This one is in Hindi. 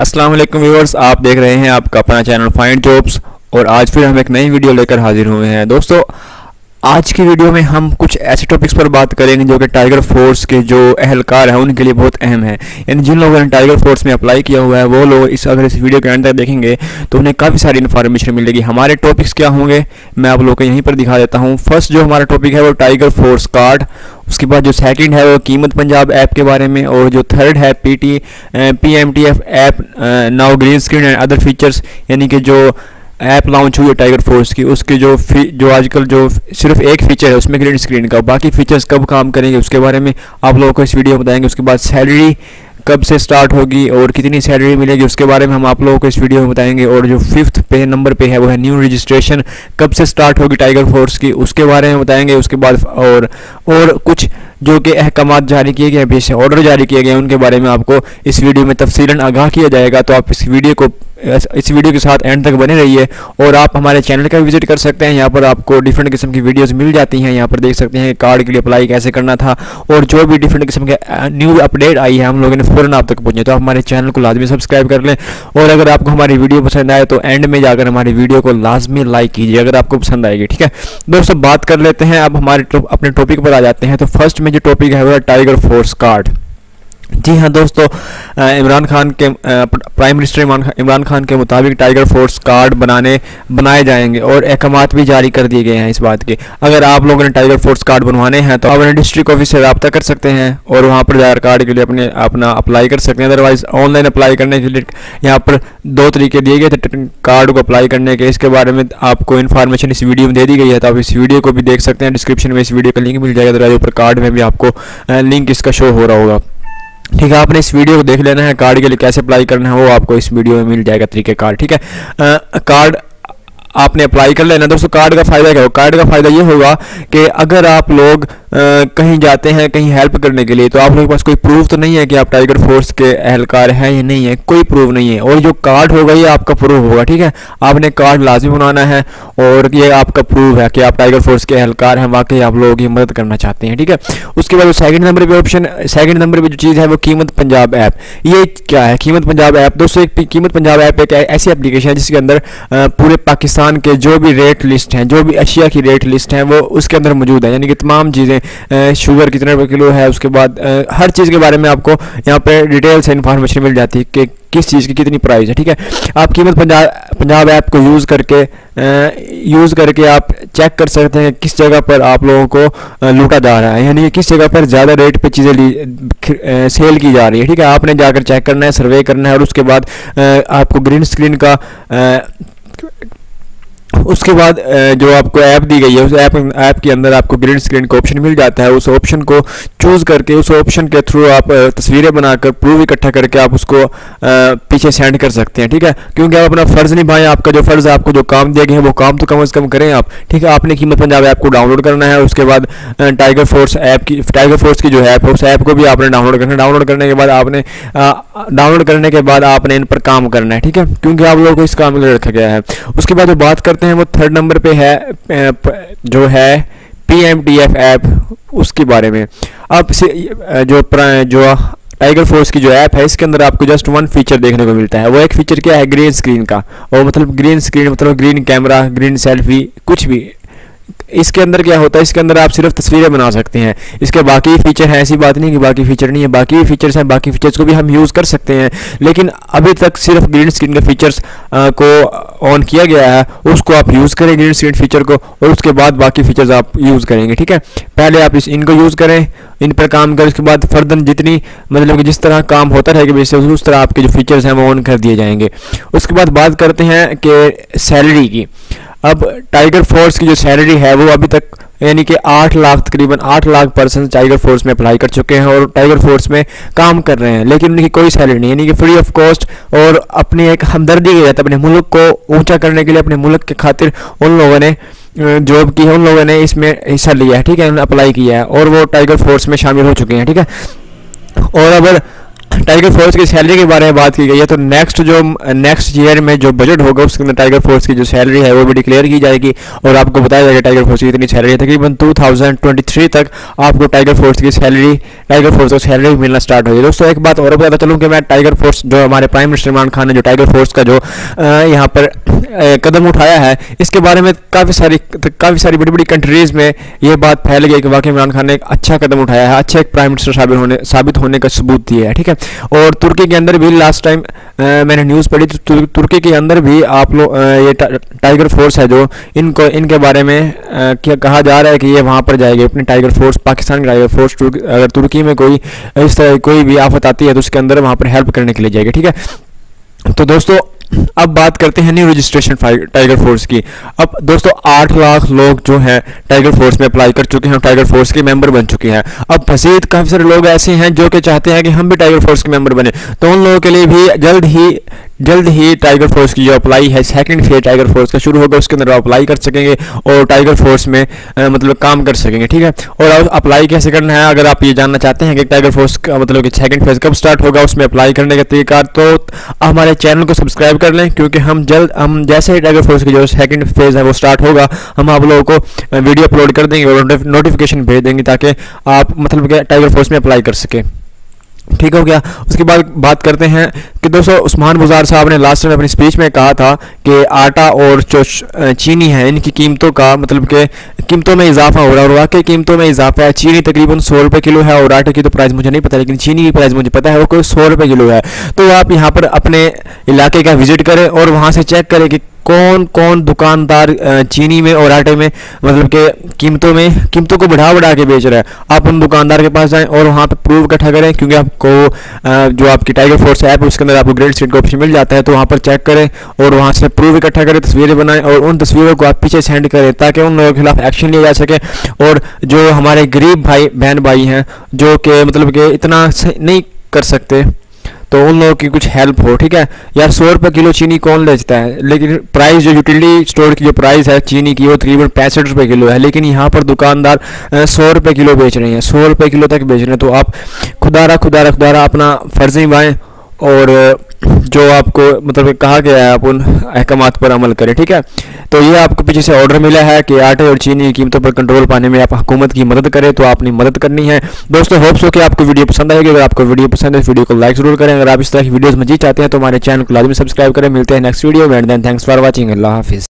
अस्सलाम वालेकुम व्यूअर्स आप देख रहे हैं आपका अपना चैनल फाइंड जॉब्स और आज फिर हम एक नई वीडियो लेकर हाजिर हुए हैं। दोस्तों आज की वीडियो में हम कुछ ऐसे टॉपिक्स पर बात करेंगे जो कि टाइगर फोर्स के जो अहलकार हैं, उनके लिए बहुत अहम है। यानी जिन लोगों ने टाइगर फोर्स में अप्लाई किया हुआ है, वो लोग इस, अगर इस वीडियो के तक देखेंगे तो उन्हें काफ़ी सारी इन्फॉर्मेशन मिलेगी। हमारे टॉपिक्स क्या होंगे, मैं आप लोगों को यहीं पर दिखा देता हूँ। फ़र्स्ट जो हमारा टॉपिक है, वो टाइगर फोर्स कार्ड उसके बाद जो सेकंड है, वो कीमत पंजाब ऐप के बारे में, और जो थर्ड है P T P M T F app now green screen and other features यानी कि जो ऐप लॉन्च हुई है टाइगर फोर्स की। उसके जो जो आजकल जो सिर्फ़ एक फीचर है, उसमें ग्रीन स्क्रीन का। बाकी फीचर्स कब काम करेंगे, उसके बारे में आप लोगों को इस वीडियो में बताएँगे। उसके बाद सैलरी कब से स्टार्ट होगी और कितनी सैलरी मिलेगी, उसके बारे में हम आप लोगों को इस वीडियो में बताएँगे। और जो फिफ्थ पे नंबर पे है, वो है न्यू रजिस्ट्रेशन कब से स्टार्ट होगी टाइगर फोर्स की, उसके बारे में बताएँगे। उसके बाद और और कुछ जो कि अहकाम जारी किए गए हैं ऑर्डर जारी किए गए हैं, उनके बारे में आपको इस वीडियो में तफसीला आगाह किया जाएगा। तो आप इस वीडियो को इस वीडियो के साथ एंड तक बने रहिए और आप हमारे चैनल का विज़िट कर सकते हैं। यहाँ पर आपको डिफरेंट किस्म की वीडियोस मिल जाती हैं। यहाँ पर देख सकते हैं कार्ड के लिए अप्लाई कैसे करना था और जो भी डिफरेंट किस्म के न्यू अपडेट आई है, हम लोगों ने फ़ौरन आप तक पहुँचे। तो आप हमारे चैनल को लाजमी सब्सक्राइब कर लें और अगर आपको हमारी वीडियो पसंद आए तो एंड में जाकर हमारी वीडियो को लाजमी लाइक कीजिए, अगर आपको पसंद आएगी, ठीक है? दोस्तों, बात कर लेते हैं। अब हमारे अपने टॉपिक पर आ जाते हैं। तो फ़र्स्ट में जो टॉपिक है, वो टाइगर फोर्स कार्ड जी हाँ दोस्तों इमरान खान के प्राइम मिनिस्टर इमरान खान के मुताबिक टाइगर फोर्स कार्ड बनाने, बनाए जाएँगे और अहकाम भी जारी कर दिए गए हैं इस बात के। अगर आप लोगों ने टाइगर फोर्स कार्ड बनवाने हैं तो आप अपने डिस्ट्रिक्ट ऑफ़िस से रब्ता कर सकते हैं और वहाँ पर जाकर कार्ड के लिए अपने, अपना अप्लाई कर सकते हैं। अदरवाइज़ ऑनलाइन अप्लाई करने के लिए यहाँ पर दो तरीके दिए गए थे कार्ड को अप्लाई करने के। इसके बारे में आपको इन्फॉर्मेशन इस वीडियो में दे दी गई है तो आप इस वीडियो को भी देख सकते हैं। डिस्क्रिप्शन में इस वीडियो का लिंक मिल जाएगा दरवाजे ऊपर कार्ड में भी आपको लिंक इसका शो हो रहा होगा। ठीक है, आपने इस वीडियो को देख लेना है कार्ड के लिए कैसे अप्लाई करना है, वो आपको इस वीडियो में मिल जाएगा तरीके कार्ड ठीक है? कार्ड आपने अप्लाई कर लेना। दोस्तों कार्ड का फ़ायदा क्या होगा? कार्ड का फ़ायदा ये होगा कि अगर आप लोग कहीं जाते हैं, कहीं हेल्प करने के लिए तो आप लोगों के पास कोई प्रूफ तो नहीं है कि आप टाइगर फोर्स के अहलकार हैं या नहीं है? कोई प्रूफ नहीं है। और जो कार्ड होगा, ये आपका प्रूफ होगा, ठीक है? आपने कार्ड लाजमी बनाना है और ये आपका प्रूफ है कि आप टाइगर फोर्स के अहलकार हैं। वाकई आप लोगों की मदद करना चाहते हैं, ठीक है? उसके बाद सेकंड नंबर पे ऑप्शन सेकंड नंबर पे जो चीज़ है, वो कीमत पंजाब ऐप ये क्या है? कीमत पंजाब ऐप दोस्तों, एक कीमत पंजाब ऐप एक ऐसी एप्लीकेशन है जिसके अंदर पूरे पाकिस्तान के जो भी रेट लिस्ट हैं, जो भी अशिया की रेट लिस्ट हैं, वो उसके अंदर मौजूद है। यानी कि तमाम चीज़ें शुगर कितने रुपये किलो है, उसके बाद हर चीज़ के बारे में आपको यहाँ पे डिटेल से इन्फॉर्मेशन मिल जाती है कि किस चीज़ की कितनी प्राइस है, ठीक है? आप कीमत पंजाब पंजाब ऐप को यूज़ करके यूज़ करके आप चेक कर सकते हैं किस जगह पर आप लोगों को लूटा जा रहा है। यानी कि किस जगह पर ज़्यादा रेट पे चीज़ें सेल की जा रही है, ठीक है? आपने जाकर चेक करना है सर्वे करना है और उसके बाद आपको ग्रीन स्क्रीन का उसके बाद जो आपको ऐप दी गई है, उस ऐप ऐप के अंदर आपको ग्रीन स्क्रीन का ऑप्शन मिल जाता है। उस ऑप्शन को चूज़ करके, उस ऑप्शन के थ्रू आप तस्वीरें बनाकर प्रूफ इकट्ठा करके आप उसको पीछे सेंड कर सकते हैं, ठीक है? क्योंकि आप अपना फ़र्ज़ निभाएँ, आपका जो फ़र्ज़ आपको जो काम दिया गया है, वो काम तो कम अज़ कम करें आप, ठीक है? आपने कीमत पंजाब ऐप को डाउनलोड करना है, उसके बाद टाइगर फोर्स ऐप की टाइगर फोर्स की जो ऐप है, उस ऐप को भी आपने डाउनलोड करना है। डाउनलोड करने के बाद आपने डाउनलोड करने के बाद आपने इन पर काम करना है, ठीक है? क्योंकि आप लोगों को इस काम लिए रखा गया है। उसके बाद जो बात करते हैं वो थर्ड नंबर पे है जो है P M T F app उसके बारे में। अब जो जो टाइगर फोर्स की जो ऐप है, इसके अंदर आपको जस्ट वन फीचर देखने को मिलता है। वो एक फीचर क्या है? ग्रीन स्क्रीन का। और मतलब ग्रीन स्क्रीन मतलब ग्रीन कैमरा ग्रीन सेल्फी कुछ भी। इसके अंदर क्या होता है? इसके अंदर आप सिर्फ़ तस्वीरें बना सकते हैं। इसके बाकी फीचर हैं, ऐसी बात नहीं कि बाकी फीचर नहीं है। बाकी भी फीचर्स हैं, बाकी फीचर्स को भी हम यूज़ कर सकते हैं। लेकिन अभी तक सिर्फ़ ग्रीन स्क्रीन के फीचर्स को ऑन किया गया है, उसको आप यूज़ करें ग्रीन स्क्रीन फीचर को, और उसके बाद बाकी फीचर्स आप यूज़ करेंगे, ठीक है? पहले आप इस, इनको यूज़ करें, इन पर काम करें, उसके बाद फर्दर जितनी मतलब कि जिस तरह काम होता रहेगा बेसिस उस तरह आपके जो फीचर्स हैं, वो ऑन कर दिए जाएँगे। उसके बाद बात करते हैं कि सैलरी की। अब टाइगर फोर्स की जो सैलरी है, वो अभी तक, यानी कि आठ लाख, तकरीबन आठ लाख पर्सन टाइगर फोर्स में अप्लाई कर चुके हैं और टाइगर फोर्स में काम कर रहे हैं। लेकिन उनकी कोई सैलरी नहीं यानी कि फ्री ऑफ़ कॉस्ट और अपनी एक हमदर्दी के जाता अपने मुल्क को ऊँचा करने के लिए अपने मुल्क के खातिर उन लोगों ने जॉब की है, उन लोगों ने इसमें हिस्सा लिया है, ठीक है, उन्होंने अप्लाई किया है और वो टाइगर फोर्स में शामिल हो चुके हैं, ठीक है। और अगर टाइगर फोर्स की सैलरी के बारे में बात की गई है तो नेक्स्ट जो नेक्स्ट ईयर में जो बजट होगा, उसके अंदर टाइगर फोर्स की जो सैलरी है, वो भी डिक्लेयर की जाएगी। और आपको बताया जाएगा टाइगर फोर्स की इतनी सैलरी है। तकरीबन 2023 तक आपको टाइगर फोर्स की सैलरी टाइगर फोर्स को सैलरी मिलना स्टार्ट होगी। दोस्तों, एक बात और बताता चलूँ कि मैं टाइगर फोर्स जो हमारे प्राइम मिनिस्टर इमरान खान ने जो टाइगर फोर्स का जो यहाँ पर कदम उठाया है, इसके बारे में काफ़ी सारी काफ़ी सारी बड़ी बड़ी कंट्रीज़ में ये बात फैल गई कि वाकई इमरान खान ने एक अच्छा कदम उठाया है अच्छा एक प्राइम मिनिस्टर साबित होने साबित होने का सबूत दिया है, ठीक है? और तुर्की के अंदर भी लास्ट टाइम मैंने न्यूज़ पढ़ी तो तुर्की के अंदर भी आप लोग ये टाइगर फोर्स है जो इनको, इनके बारे में क्या कहा जा रहा है कि ये वहाँ पर जाएगी, अपने टाइगर फोर्स पाकिस्तान की टाइगर फोर्स अगर तुर्की में कोई, इस तरह कोई भी आफत आती है तो उसके अंदर वहाँ पर हेल्प करने के लिए जाएगी, ठीक है? तो दोस्तों अब बात करते हैं न्यू रजिस्ट्रेशन टाइगर फोर्स की। अब दोस्तों, आठ लाख लोग जो हैं टाइगर फोर्स में अप्लाई कर चुके हैं टाइगर फोर्स के मेंबर बन चुके हैं। अब फसीद काफ़ी सारे लोग ऐसे हैं जो कि चाहते हैं कि हम भी टाइगर फोर्स के मेंबर बने। तो उन लोगों के लिए भी जल्द ही जल्द ही टाइगर फोर्स की जो अप्लाई है सेकंड फ़ेज़ टाइगर फोर्स का शुरू होगा उसके अंदर आप अप्लाई कर सकेंगे और टाइगर फोर्स में आ, मतलब काम कर सकेंगे ठीक है? और अप्लाई कैसे करना है अगर आप ये जानना चाहते हैं कि टाइगर फोर्स का मतलब कि सेकंड फ़ेज़ कब स्टार्ट होगा उसमें अप्लाई करने का तरीका तो हमारे चैनल को सब्सक्राइब कर लें क्योंकि हम जल्द हम जैसे ही टाइगर फोर्स की जो सेकेंड फ़ेज़ है वो स्टार्ट होगा हम आप लोगों को वीडियो अपलोड कर देंगे और नोटिफिकेशन भेज देंगे ताकि आप मतलब कि टाइगर फोर्स में अप्लाई कर सकें। ठीक हो गया। उसके बाद बात करते हैं कि दोस्तों, उस्मान बुजार साहब ने लास्ट में अपनी स्पीच में कहा था कि आटा और जो चीनी है, इनकी कीमतों का मतलब कि कीमतों में इजाफा हो रहा है और वाकई कीमतों में इजाफा है। चीनी तकरीबन सौ रुपये किलो है और आटे की तो प्राइस मुझे नहीं पता, लेकिन चीनी की प्राइस मुझे पता है, वो कोई सौ रुपये किलो है। तो आप यहाँ पर अपने इलाके का विज़िट करें और वहाँ से चेक करें कि कौन कौन दुकानदार चीनी में और आटे में मतलब के कीमतों में, कीमतों को बढ़ा बढ़ा के बेच रहा है। आप उन दुकानदार के पास जाएँ और वहाँ पे प्रूफ इकट्ठा करें, क्योंकि आपको जो आपकी टाइगर फोर्स ऐप है, उसके अंदर आपको ग्रेड सीट का ऑप्शन मिल जाता है तो वहाँ पर चेक करें और वहाँ से प्रूफ इकट्ठा करें, तस्वीरें बनाएँ और उन तस्वीरों को आप पीछे सेंड करें, ताकि उन लोगों के खिलाफ एक्शन लिया जा सके। और जो हमारे गरीब भाई, बहन भाई हैं, जो कि मतलब कि इतना नहीं कर सकते तो उन लोगों की कुछ हेल्प हो, ठीक है? यार, सौ रुपये किलो चीनी कौन बेचता है? लेकिन प्राइस जो यूटिलिटी स्टोर की जो प्राइस है चीनी की, वो तकरीबन पैंसठ रुपये किलो है। लेकिन यहाँ पर दुकानदार सौ रुपये किलो बेच रहे हैं। सौ रुपये किलो तक बेच रहे हैं। तो आप खुदारा खुदारा खुदारा, अपना फ़र्ज़ निभाएँ और जो आपको मतलब कहा गया है, आप उन अहकाम पर अमल करें, ठीक है? तो ये आपको पीछे से ऑर्डर मिला है कि आटे और चीनी की कीमतों पर कंट्रोल पाने में आप हुकूमत की मदद करें तो आपने मदद करनी है। दोस्तों होप्स हो कि आपको वीडियो पसंद आएगी। अगर आपको वीडियो पसंद है वीडियो को लाइक ज़रूर करें। अगर आप इस तरह की वीडियोज़ मजीद चाहते हैं तो हमारे चैनल को लाजमी सब्सक्राइब करें। मिलते हैं नेक्स्ट वीडियो में and then thanks for watching अल्लाह हाफिज़।